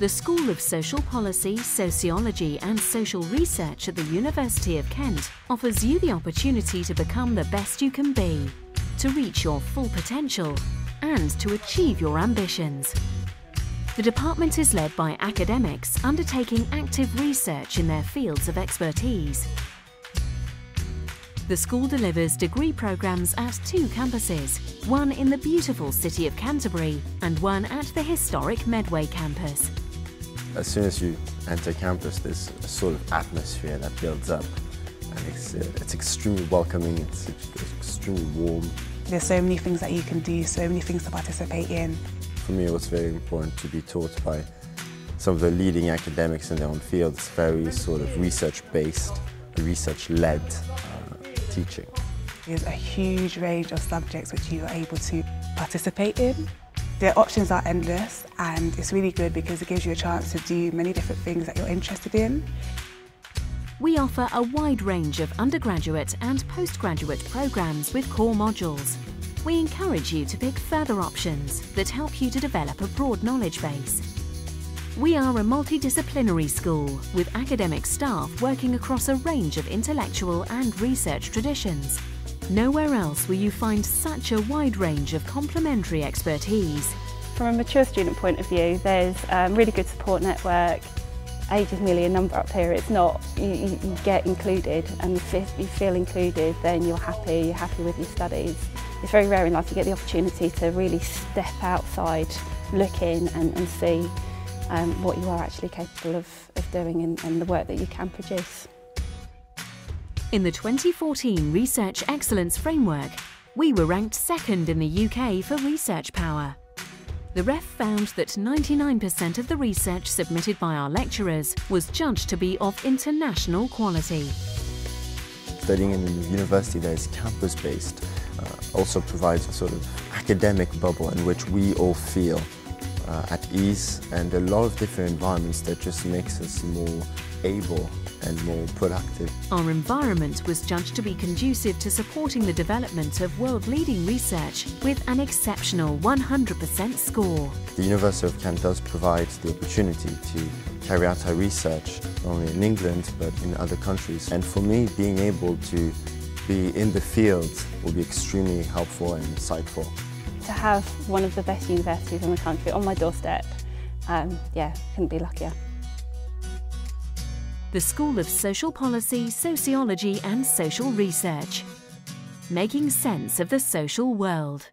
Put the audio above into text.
The School of Social Policy, Sociology and Social Research at the University of Kent offers you the opportunity to become the best you can be, to reach your full potential and to achieve your ambitions. The department is led by academics undertaking active research in their fields of expertise. The school delivers degree programmes at two campuses, one in the beautiful city of Canterbury and one at the historic Medway campus. As soon as you enter campus, there's a sort of atmosphere that builds up. And it's, uh, it's extremely welcoming, it's, it's extremely warm. There's so many things that you can do, so many things to participate in. For me, it was very important to be taught by some of the leading academics in their own fields, very sort of research-based, research-led uh, teaching. There's a huge range of subjects which you are able to participate in. The options are endless and it's really good because it gives you a chance to do many different things that you're interested in. We offer a wide range of undergraduate and postgraduate programmes with core modules. We encourage you to pick further options that help you to develop a broad knowledge base. We are a multidisciplinary school with academic staff working across a range of intellectual and research traditions Nowhere else will you find such a wide range of complementary expertise. From a mature student point of view, there's a um, really good support network. Age is merely a number up here. It's not, you, you get included and if you feel included then you're happy, you're happy with your studies. It's very rare in life to get the opportunity to really step outside, look in and, and see um, what you are actually capable of, of doing and, and the work that you can produce. In the 2014 Research Excellence Framework, we were ranked second in the UK for research power. The REF found that 99% of the research submitted by our lecturers was judged to be of international quality. Studying in a university that is campus-based uh, also provides a sort of academic bubble in which we all feel uh, at ease and a lot of different environments that just makes us more able and more productive. Our environment was judged to be conducive to supporting the development of world-leading research with an exceptional 100% score. The University of Kent does provide the opportunity to carry out our research not only in England but in other countries and for me being able to be in the field will be extremely helpful and insightful. To have one of the best universities in the country on my doorstep, um, yeah, couldn't be luckier. The School of Social Policy, Sociology and Social Research, making sense of the social world.